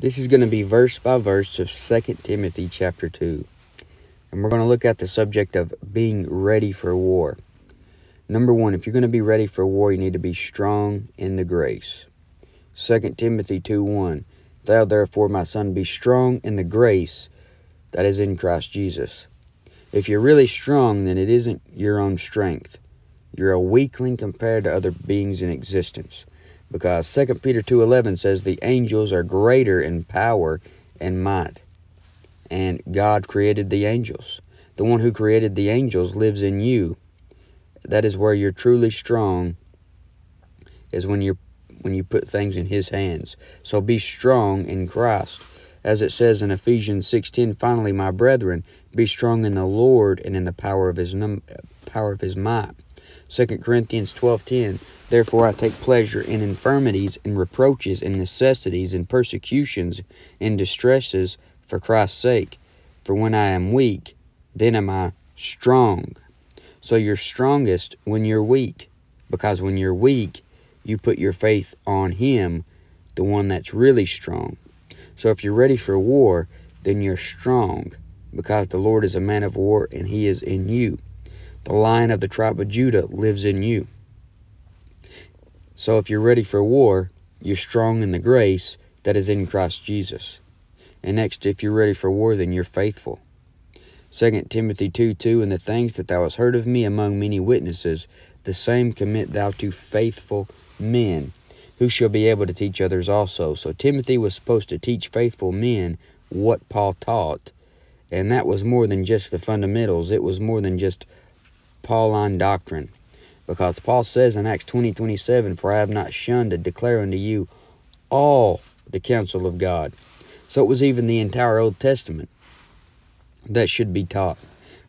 This is going to be verse by verse of 2 Timothy chapter 2. And we're going to look at the subject of being ready for war. Number one, if you're going to be ready for war, you need to be strong in the grace. 2 Timothy 2 1. Thou therefore, my son, be strong in the grace that is in Christ Jesus. If you're really strong, then it isn't your own strength. You're a weakling compared to other beings in existence. Because 2 Peter 2.11 says the angels are greater in power and might. And God created the angels. The one who created the angels lives in you. That is where you're truly strong, is when you're when you put things in his hands. So be strong in Christ. As it says in Ephesians 6:10, finally my brethren, be strong in the Lord and in the power of his power of his might. 2 Corinthians 12:10 Therefore I take pleasure in infirmities and reproaches and necessities and persecutions and distresses for Christ's sake. For when I am weak then am I strong. So you're strongest when you're weak because when you're weak you put your faith on him the one that's really strong. So if you're ready for war then you're strong because the Lord is a man of war and he is in you the lion of the tribe of Judah lives in you. So if you're ready for war, you're strong in the grace that is in Christ Jesus. And next, if you're ready for war, then you're faithful. 2 Timothy 2 2 And the things that thou hast heard of me among many witnesses, the same commit thou to faithful men, who shall be able to teach others also. So Timothy was supposed to teach faithful men what Paul taught. And that was more than just the fundamentals, it was more than just Pauline doctrine. Because Paul says in Acts 20 27, For I have not shunned to declare unto you all the counsel of God. So it was even the entire Old Testament that should be taught.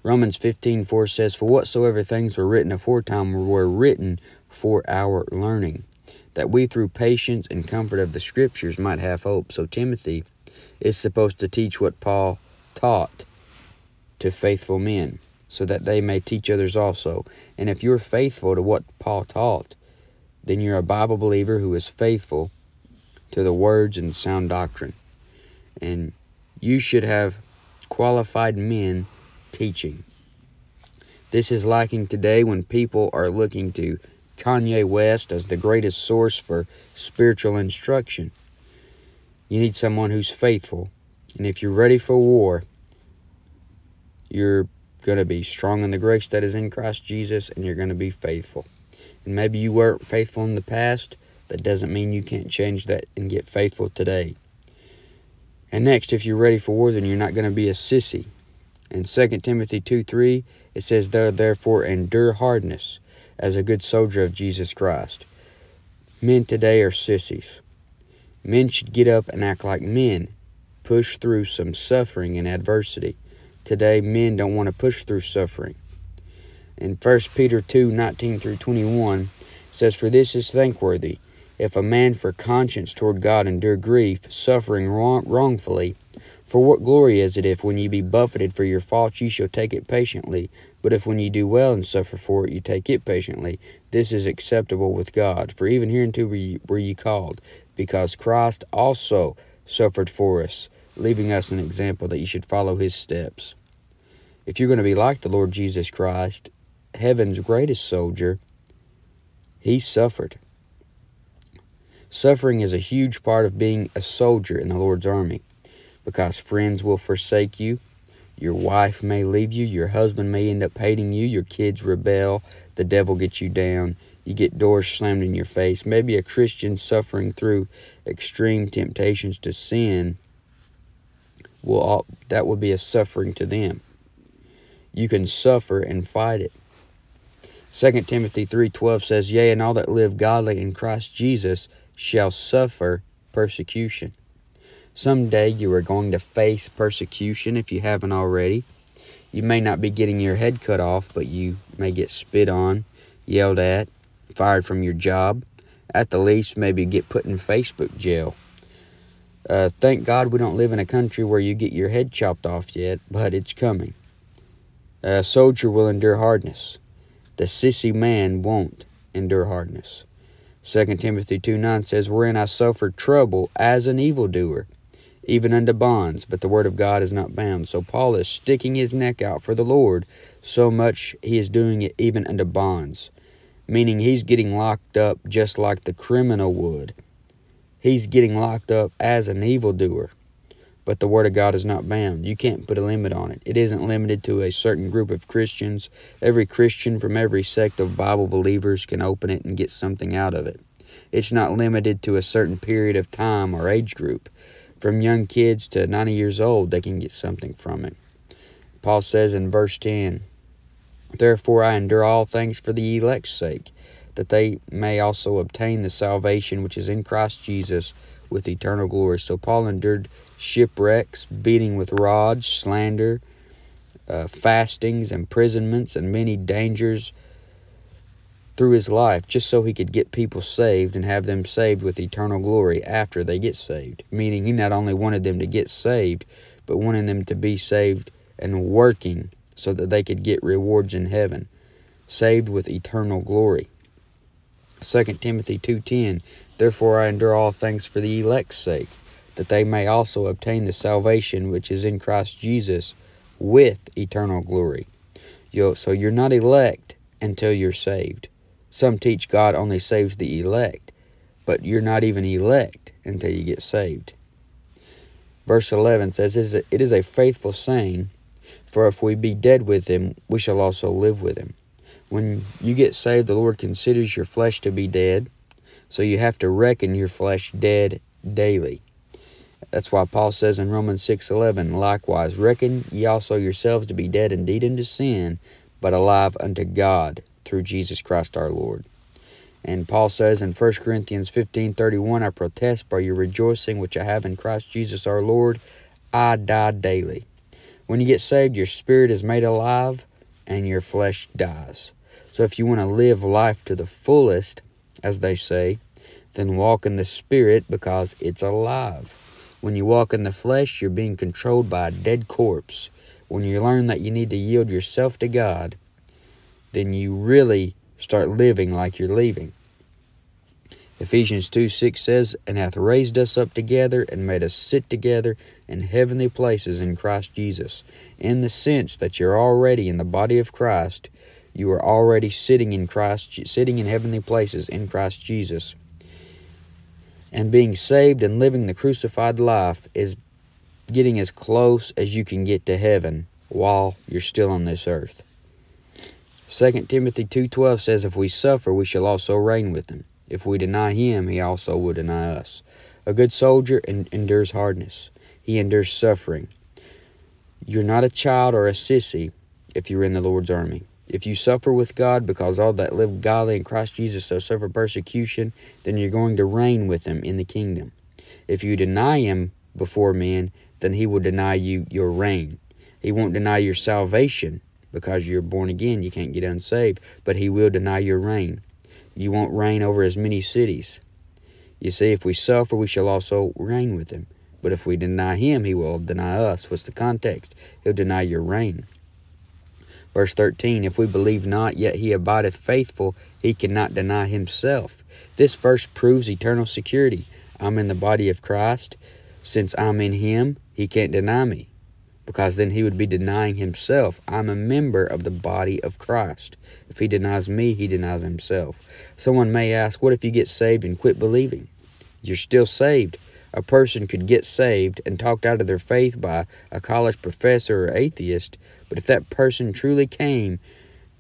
Romans 15 4 says, For whatsoever things were written aforetime were written for our learning, that we through patience and comfort of the Scriptures might have hope. So Timothy is supposed to teach what Paul taught to faithful men so that they may teach others also. And if you're faithful to what Paul taught, then you're a Bible believer who is faithful to the words and sound doctrine. And you should have qualified men teaching. This is lacking today when people are looking to Kanye West as the greatest source for spiritual instruction. You need someone who's faithful. And if you're ready for war, you're going to be strong in the grace that is in Christ Jesus, and you're going to be faithful. And maybe you weren't faithful in the past. That doesn't mean you can't change that and get faithful today. And next, if you're ready for war, then you're not going to be a sissy. In 2 Timothy 2 3, it says, there, Therefore endure hardness as a good soldier of Jesus Christ. Men today are sissies. Men should get up and act like men, push through some suffering and adversity. Today, men don't want to push through suffering. In 1 Peter 2 19 through 21, says, For this is thankworthy, if a man for conscience toward God endure grief, suffering wrong, wrongfully. For what glory is it if, when ye be buffeted for your faults, ye shall take it patiently? But if when ye do well and suffer for it, ye take it patiently, this is acceptable with God. For even hereunto were ye, were ye called, because Christ also suffered for us leaving us an example that you should follow his steps. If you're going to be like the Lord Jesus Christ, heaven's greatest soldier, he suffered. Suffering is a huge part of being a soldier in the Lord's army because friends will forsake you. Your wife may leave you. Your husband may end up hating you. Your kids rebel. The devil gets you down. You get doors slammed in your face. Maybe a Christian suffering through extreme temptations to sin will that will be a suffering to them. You can suffer and fight it. 2 Timothy 3:12 says, "Yea, and all that live godly in Christ Jesus shall suffer persecution." Someday you are going to face persecution if you haven't already. You may not be getting your head cut off, but you may get spit on, yelled at, fired from your job. At the least, maybe get put in Facebook jail. Uh, thank God we don't live in a country where you get your head chopped off yet, but it's coming. A soldier will endure hardness. The sissy man won't endure hardness. 2 Timothy 2 9 says, Wherein I suffered trouble as an evildoer, even unto bonds, but the word of God is not bound. So Paul is sticking his neck out for the Lord, so much he is doing it even unto bonds, meaning he's getting locked up just like the criminal would. He's getting locked up as an evildoer. But the Word of God is not bound. You can't put a limit on it. It isn't limited to a certain group of Christians. Every Christian from every sect of Bible believers can open it and get something out of it. It's not limited to a certain period of time or age group. From young kids to 90 years old, they can get something from it. Paul says in verse 10 Therefore I endure all things for the elect's sake, that they may also obtain the salvation which is in Christ Jesus with eternal glory. So Paul endured shipwrecks, beating with rods, slander, uh, fastings, imprisonments, and many dangers through his life just so he could get people saved and have them saved with eternal glory after they get saved. Meaning, he not only wanted them to get saved, but wanted them to be saved and working so that they could get rewards in heaven, saved with eternal glory. 2 Timothy 2:10 Therefore I endure all things for the elect's sake, that they may also obtain the salvation which is in Christ Jesus with eternal glory. So you're not elect until you're saved. Some teach God only saves the elect, but you're not even elect until you get saved. Verse 11 says, It is a faithful saying, for if we be dead with him, we shall also live with him. When you get saved, the Lord considers your flesh to be dead, so you have to reckon your flesh dead daily. That's why Paul says in Romans 6:11, likewise reckon ye also yourselves to be dead indeed unto sin, but alive unto God through Jesus Christ our Lord. And Paul says in 1 Corinthians 15:31, I protest by your rejoicing which I have in Christ Jesus our Lord, I die daily. When you get saved, your spirit is made alive and your flesh dies. So if you want to live life to the fullest, as they say, then walk in the spirit because it's alive. When you walk in the flesh, you're being controlled by a dead corpse. When you learn that you need to yield yourself to God, then you really start living like you're leaving. Ephesians 2 6 says, And hath raised us up together and made us sit together in heavenly places in Christ Jesus. In the sense that you're already in the body of Christ, you are already sitting in Christ, sitting in heavenly places in Christ Jesus. And being saved and living the crucified life is getting as close as you can get to heaven while you're still on this earth. 2 Timothy 2.12 says, If we suffer, we shall also reign with him. If we deny him, he also will deny us. A good soldier endures hardness. He endures suffering. You're not a child or a sissy if you're in the Lord's army. If you suffer with God because all that live godly in Christ Jesus so suffer persecution, then you're going to reign with him in the kingdom. If you deny him before men, then he will deny you your reign. He won't deny your salvation because you're born again, you can't get unsaved, but he will deny your reign. You won't reign over as many cities. You see, if we suffer, we shall also reign with him. But if we deny him, he will deny us. What's the context? He'll deny your reign. Verse 13 If we believe not, yet he abideth faithful, he cannot deny himself. This verse proves eternal security. I'm in the body of Christ. Since I'm in him, he can't deny me because then he would be denying himself. I'm a member of the body of Christ. If he denies me, he denies himself. Someone may ask, What if you get saved and quit believing? You're still saved. A person could get saved and talked out of their faith by a college professor or atheist, but if that person truly came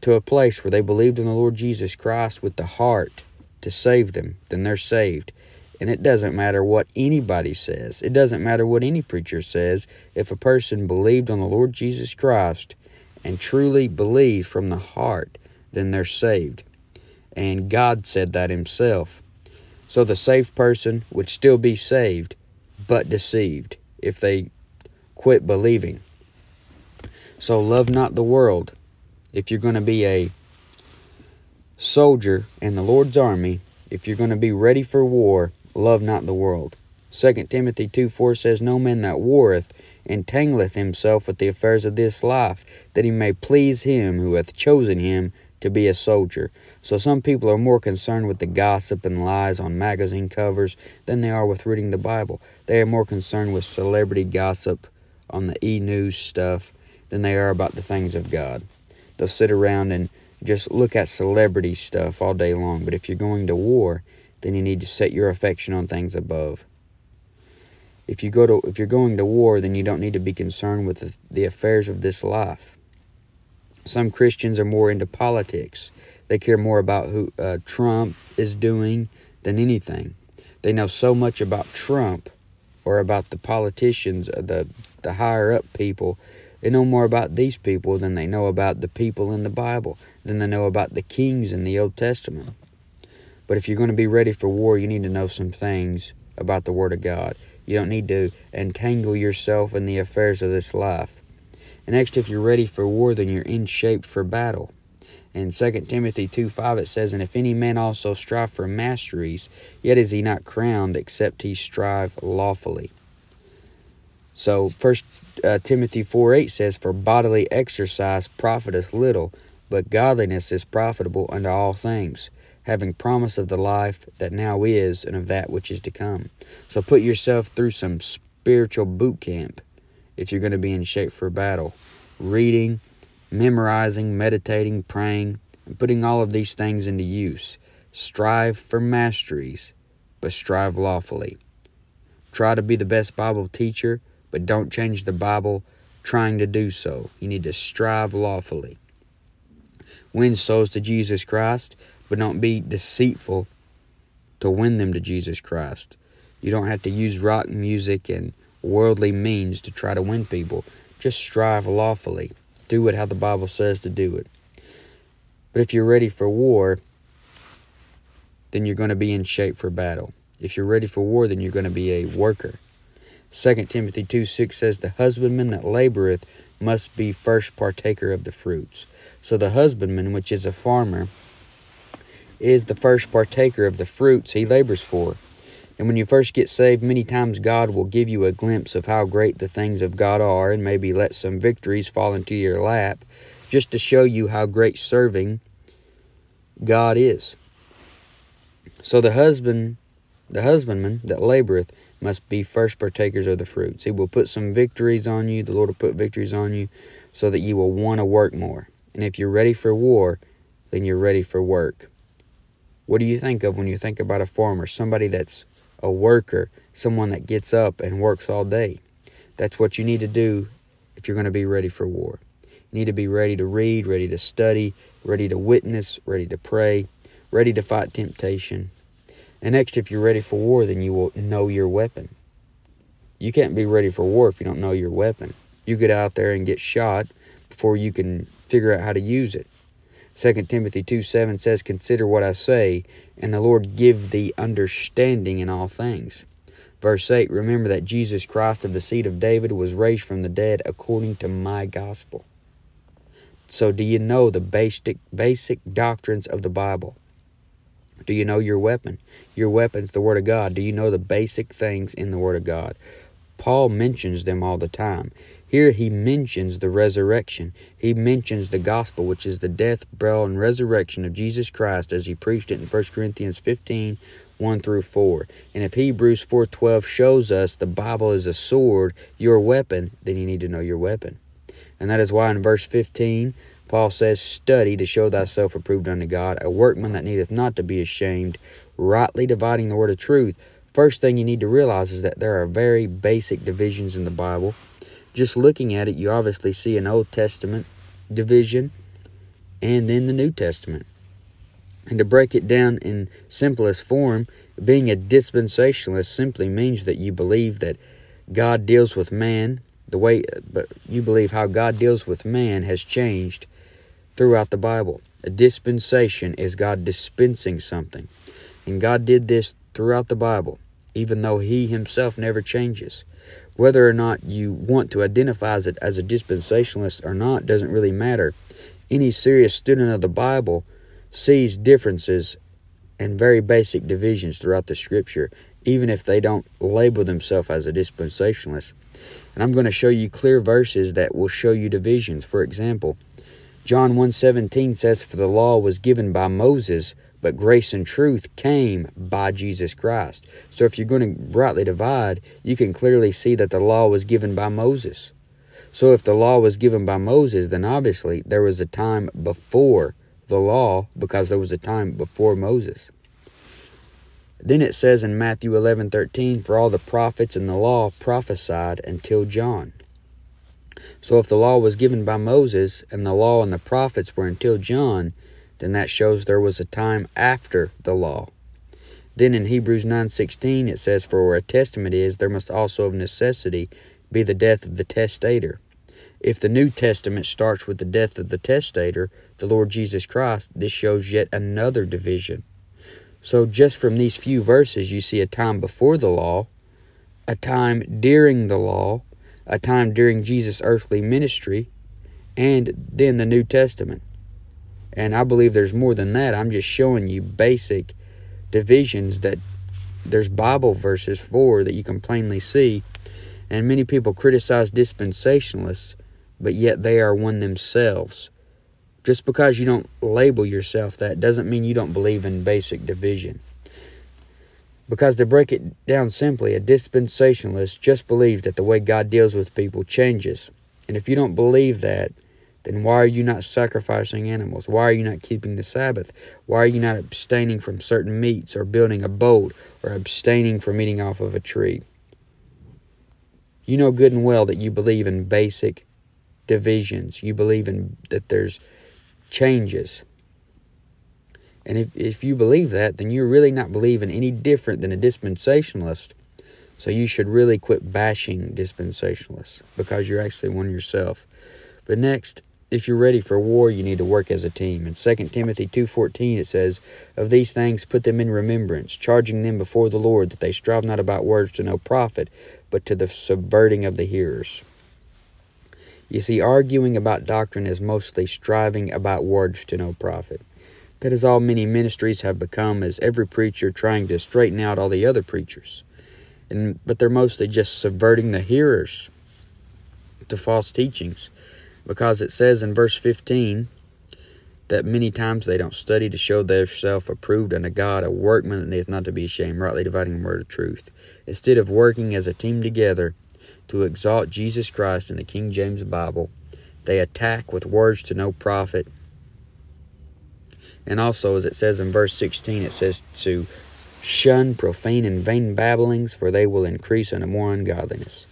to a place where they believed in the Lord Jesus Christ with the heart to save them, then they're saved. And it doesn't matter what anybody says. It doesn't matter what any preacher says. If a person believed on the Lord Jesus Christ and truly believed from the heart, then they're saved. And God said that himself. So the saved person would still be saved, but deceived if they quit believing. So love not the world. If you're going to be a soldier in the Lord's army, if you're going to be ready for war, love not the world. 2 Timothy 2 4 says, No man that warreth entangleth himself with the affairs of this life, that he may please him who hath chosen him to be a soldier. So some people are more concerned with the gossip and lies on magazine covers than they are with reading the Bible. They are more concerned with celebrity gossip on the e news stuff than they are about the things of God. They'll sit around and just look at celebrity stuff all day long. But if you're going to war, then you need to set your affection on things above. If you go to if you're going to war, then you don't need to be concerned with the, the affairs of this life. Some Christians are more into politics. They care more about who uh, Trump is doing than anything. They know so much about Trump or about the politicians, uh, the the higher up people. They know more about these people than they know about the people in the Bible, than they know about the kings in the Old Testament. But if you're going to be ready for war, you need to know some things about the Word of God. You don't need to entangle yourself in the affairs of this life. And next, if you're ready for war, then you're in shape for battle. In 2 Timothy 2 5, it says, And if any man also strive for masteries, yet is he not crowned, except he strive lawfully. So 1 uh, Timothy 4 8 says, For bodily exercise profiteth little, but godliness is profitable unto all things, having promise of the life that now is and of that which is to come. So put yourself through some spiritual boot camp if you're going to be in shape for battle. Reading, memorizing, meditating, praying, and putting all of these things into use. Strive for masteries, but strive lawfully. Try to be the best Bible teacher, but don't change the Bible trying to do so. You need to strive lawfully. Win souls to Jesus Christ, but don't be deceitful to win them to Jesus Christ. You don't have to use rock music and worldly means to try to win people. Just strive lawfully. Do it how the Bible says to do it. But if you're ready for war, then you're going to be in shape for battle. If you're ready for war, then you're going to be a worker. 2 Timothy 2 6 says, The husbandman that laboreth must be first partaker of the fruits. So the husbandman, which is a farmer, is the first partaker of the fruits he labors for. And when you first get saved, many times God will give you a glimpse of how great the things of God are and maybe let some victories fall into your lap just to show you how great serving God is. So the husband, the husbandman that laboreth must be first partakers of the fruits. He will put some victories on you. The Lord will put victories on you so that you will want to work more. And if you're ready for war, then you're ready for work. What do you think of when you think about a farmer? Somebody that's a worker, someone that gets up and works all day. That's what you need to do if you're going to be ready for war. You need to be ready to read, ready to study, ready to witness, ready to pray, ready to fight temptation. And next, if you're ready for war, then you will know your weapon. You can't be ready for war if you don't know your weapon. You get out there and get shot before you can figure out how to use it. 2 Timothy 2 7 says, Consider what I say, and the Lord give thee understanding in all things. Verse 8 Remember that Jesus Christ of the seed of David was raised from the dead according to my gospel. So, do you know the basic, basic doctrines of the Bible? Do you know your weapon? Your weapon's the Word of God. Do you know the basic things in the Word of God? Paul mentions them all the time. Here he mentions the resurrection. He mentions the gospel, which is the death, burial, and resurrection of Jesus Christ as he preached it in 1 Corinthians 15, 1 through 4. And if Hebrews 4.12 shows us the Bible is a sword, your weapon, then you need to know your weapon. And that is why in verse 15, Paul says, Study to show thyself approved unto God, a workman that needeth not to be ashamed, rightly dividing the word of truth. First thing you need to realize is that there are very basic divisions in the Bible just looking at it, you obviously see an Old Testament division and then the New Testament. And to break it down in simplest form, being a dispensationalist simply means that you believe that God deals with man the way but you believe how God deals with man has changed throughout the Bible. A dispensation is God dispensing something. And God did this throughout the Bible, even though he himself never changes. Whether or not you want to identify as as a dispensationalist or not doesn't really matter. Any serious student of the Bible sees differences and very basic divisions throughout the scripture, even if they don't label themselves as a dispensationalist. And I'm going to show you clear verses that will show you divisions. For example, John 1:17 says for the law was given by Moses, but grace and truth came by Jesus Christ. So if you're going to rightly divide, you can clearly see that the law was given by Moses. So if the law was given by Moses, then obviously there was a time before the law because there was a time before Moses. Then it says in Matthew 11:13, "For all the prophets and the law prophesied until John." So if the law was given by Moses and the law and the prophets were until John, then that shows there was a time after the law. Then in Hebrews 9:16 it says for where a testament is there must also of necessity be the death of the testator. If the New Testament starts with the death of the testator, the Lord Jesus Christ, this shows yet another division. So just from these few verses, you see a time before the law, a time during the law, a time during Jesus' earthly ministry, and then the New Testament. And I believe there's more than that. I'm just showing you basic divisions that there's Bible verses for that you can plainly see and many people criticize dispensationalists, but yet they are one themselves. Just because you don't label yourself that doesn't mean you don't believe in basic division. Because to break it down simply, a dispensationalist just believes that the way God deals with people changes. And if you don't believe that, then why are you not sacrificing animals? Why are you not keeping the Sabbath? Why are you not abstaining from certain meats or building a boat or abstaining from eating off of a tree? You know good and well that you believe in basic divisions. You believe in that there's changes. And if, if you believe that, then you're really not believing any different than a dispensationalist. So you should really quit bashing dispensationalists because you're actually one yourself. But next, if you're ready for war, you need to work as a team. In 2 Timothy 2.14 it says, Of these things put them in remembrance, charging them before the Lord that they strive not about words to no profit, but to the subverting of the hearers. You see, arguing about doctrine is mostly striving about words to no profit. That is all many ministries have become, as every preacher trying to straighten out all the other preachers. And, but they're mostly just subverting the hearers to false teachings because it says in verse 15 that many times they don't study to show themselves approved unto God, a workman that needeth not to be ashamed, rightly dividing the word of truth. Instead of working as a team together to exalt Jesus Christ in the King James Bible, they attack with words to no profit. And also, as it says in verse 16, it says to shun profane and vain babblings, for they will increase unto more ungodliness.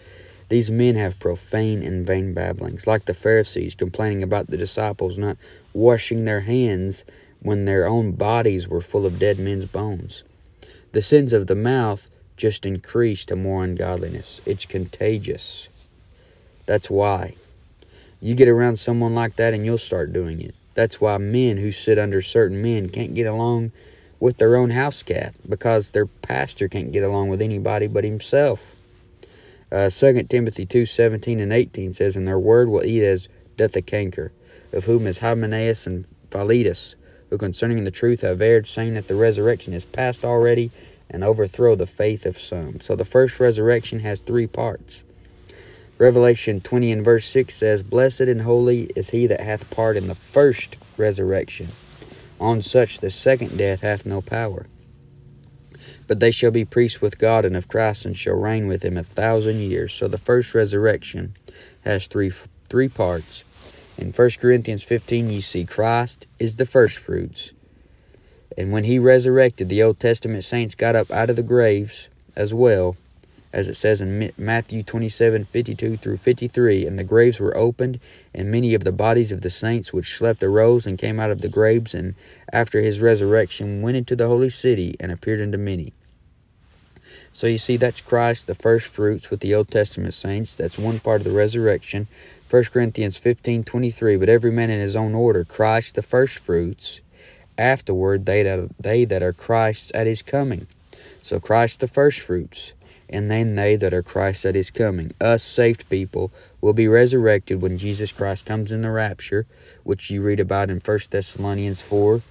These men have profane and vain babblings, like the Pharisees, complaining about the disciples not washing their hands when their own bodies were full of dead men's bones. The sins of the mouth just increase to more ungodliness. It's contagious. That's why. You get around someone like that and you'll start doing it. That's why men who sit under certain men can't get along with their own house cat because their pastor can't get along with anybody but himself. Uh, 2 Timothy 2 17 and 18 says, And their word will eat as doth a canker, of whom is Hymenaeus and Philetus, who concerning the truth have erred, saying that the resurrection is past already, and overthrow the faith of some. So the first resurrection has three parts. Revelation 20 and verse 6 says, Blessed and holy is he that hath part in the first resurrection. On such the second death hath no power. But they shall be priests with God and of Christ, and shall reign with him a thousand years. So the first resurrection has three three parts. In 1 Corinthians 15, you see Christ is the first fruits. And when he resurrected, the Old Testament saints got up out of the graves as well, as it says in Matthew 27 52 through 53. And the graves were opened, and many of the bodies of the saints which slept arose and came out of the graves, and after his resurrection went into the holy city and appeared unto many. So you see, that's Christ, the first fruits with the Old Testament saints. That's one part of the resurrection. 1 Corinthians 15 23. But every man in his own order, Christ the first fruits. Afterward, they that, they that are Christ's at his coming. So Christ the first fruits. And then they that are Christ at his coming. Us saved people will be resurrected when Jesus Christ comes in the rapture, which you read about in 1 Thessalonians 4,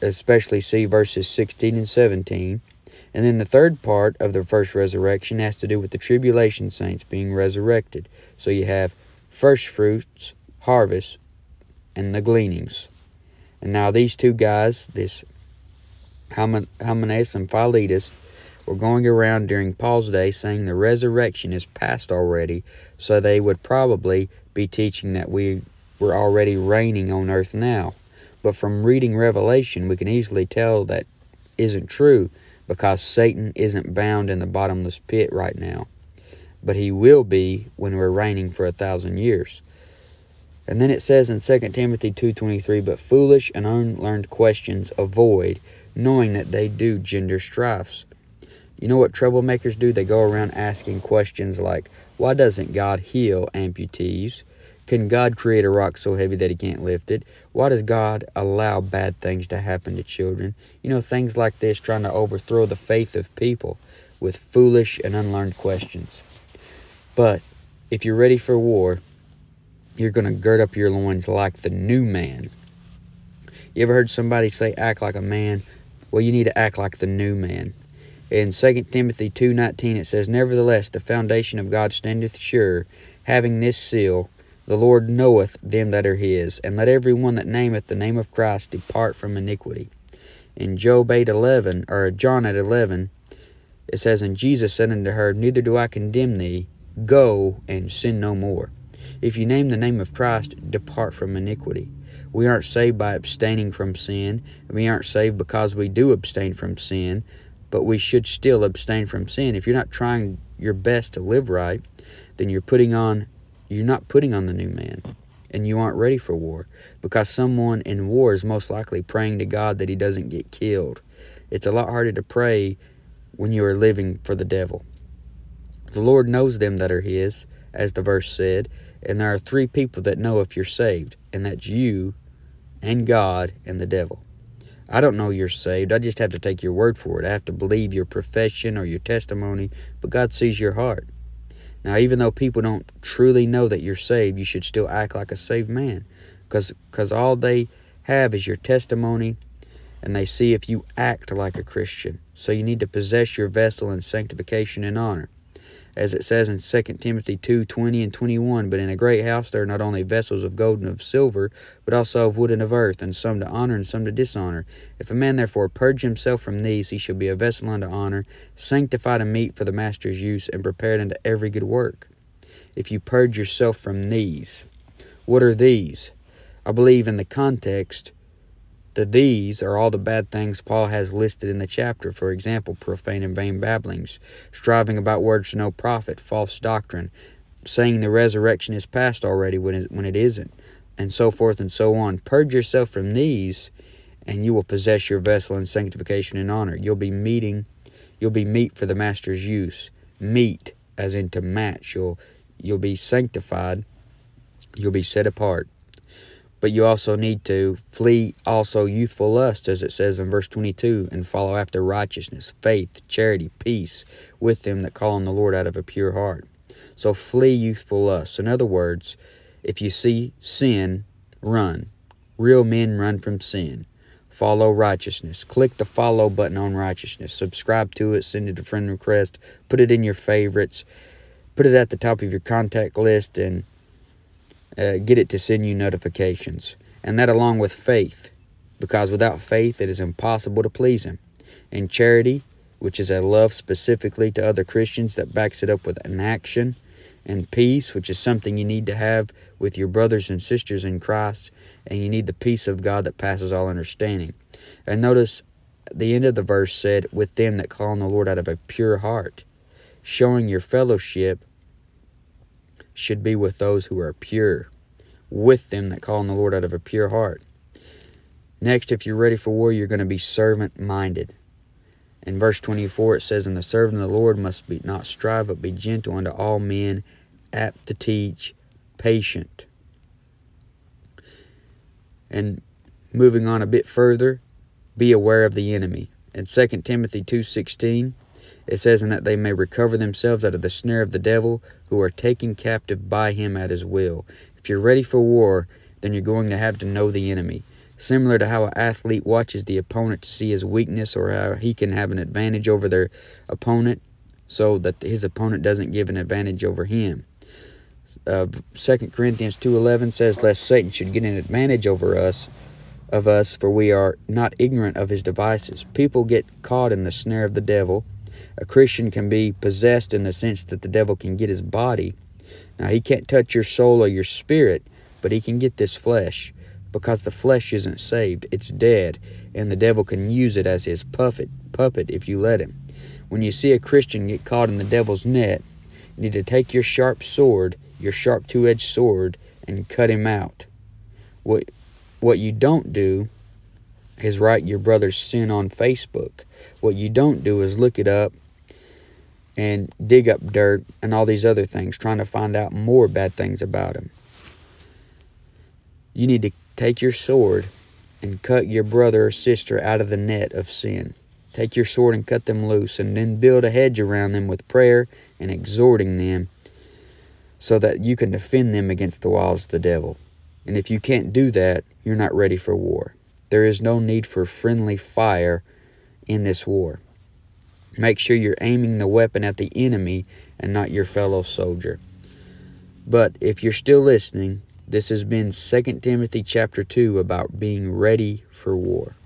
especially see verses 16 and 17. And then the third part of the first resurrection has to do with the tribulation saints being resurrected. So you have first fruits, harvest, and the gleanings. And now these two guys, this Hymenaeus and Philetus, were going around during Paul's day saying the resurrection is past already, so they would probably be teaching that we were already reigning on earth now. But from reading Revelation, we can easily tell that isn't true because Satan isn't bound in the bottomless pit right now. But he will be when we're reigning for a thousand years. And then it says in 2 Timothy 2.23, But foolish and unlearned questions avoid, knowing that they do gender strifes. You know what troublemakers do? They go around asking questions like, why doesn't God heal amputees? Can God create a rock so heavy that he can't lift it? Why does God allow bad things to happen to children? You know, things like this trying to overthrow the faith of people with foolish and unlearned questions. But if you're ready for war, you're going to gird up your loins like the new man. You ever heard somebody say, act like a man? Well, you need to act like the new man. In 2 Timothy 2.19 it says, Nevertheless, the foundation of God standeth sure, having this seal, The Lord knoweth them that are his, and let every one that nameth the name of Christ depart from iniquity. In Job 8.11, or John at 11, it says, And Jesus said unto her, Neither do I condemn thee, go and sin no more. If you name the name of Christ, depart from iniquity. We aren't saved by abstaining from sin. We aren't saved because we do abstain from sin, but we should still abstain from sin. If you're not trying your best to live right, then you're putting on you're not putting on the new man and you aren't ready for war because someone in war is most likely praying to God that he doesn't get killed. It's a lot harder to pray when you are living for the devil. The Lord knows them that are his, as the verse said, and there are three people that know if you're saved, and that's you and God and the devil. I don't know you're saved. I just have to take your word for it. I have to believe your profession or your testimony, but God sees your heart. Now, even though people don't truly know that you're saved, you should still act like a saved man because cause all they have is your testimony and they see if you act like a Christian. So you need to possess your vessel in sanctification and honor as it says in 2 Timothy 2 20 and 21. But in a great house there are not only vessels of gold and of silver, but also of wood and of earth, and some to honor and some to dishonor. If a man therefore purge himself from these, he shall be a vessel unto honor, sanctified and meet for the master's use, and prepared unto every good work. If you purge yourself from these, what are these? I believe in the context the these are all the bad things Paul has listed in the chapter. For example, profane and vain babblings, striving about words to no profit, false doctrine, saying the resurrection is past already when it, when it isn't, and so forth and so on. Purge yourself from these, and you will possess your vessel in sanctification and honor. You'll be meeting, you'll be meat for the master's use. Meat, as in to match. You'll you'll be sanctified. You'll be set apart. But you also need to flee also youthful lust, as it says in verse 22, and follow after righteousness, faith, charity, peace with them that call on the Lord out of a pure heart. So flee youthful lust. In other words, if you see sin, run. Real men run from sin. Follow righteousness. Click the follow button on righteousness. Subscribe to it. Send it a friend request. Put it in your favorites. Put it at the top of your contact list and uh, get it to send you notifications. And that along with faith, because without faith it is impossible to please Him. And charity, which is a love specifically to other Christians that backs it up with an action. And peace, which is something you need to have with your brothers and sisters in Christ. And you need the peace of God that passes all understanding. And notice the end of the verse said, with them that call on the Lord out of a pure heart, showing your fellowship should be with those who are pure, with them that call on the Lord out of a pure heart. Next, if you're ready for war, you're going to be servant minded. In verse 24, it says, And the servant of the Lord must be not strive, but be gentle unto all men, apt to teach, patient. And moving on a bit further, be aware of the enemy. In 2 Timothy 2.16, it says, And that they may recover themselves out of the snare of the devil, who are taken captive by him at his will. If you're ready for war, then you're going to have to know the enemy. Similar to how an athlete watches the opponent to see his weakness or how he can have an advantage over their opponent so that his opponent doesn't give an advantage over him. Uh, 2 Corinthians 2.11 says, Lest Satan should get an advantage over us, of us, for we are not ignorant of his devices. People get caught in the snare of the devil. A Christian can be possessed in the sense that the devil can get his body. Now, he can't touch your soul or your spirit, but he can get this flesh because the flesh isn't saved. It's dead, and the devil can use it as his puppet, puppet if you let him. When you see a Christian get caught in the devil's net, you need to take your sharp sword, your sharp two-edged sword, and cut him out. What what you don't do is write your brother's sin on Facebook. What you don't do is look it up and dig up dirt and all these other things, trying to find out more bad things about him. You need to take your sword and cut your brother or sister out of the net of sin. Take your sword and cut them loose, and then build a hedge around them with prayer and exhorting them so that you can defend them against the wiles of the devil. And if you can't do that, you're not ready for war. There is no need for friendly fire in this war. Make sure you're aiming the weapon at the enemy and not your fellow soldier. But if you're still listening, this has been 2 Timothy chapter 2 about being ready for war.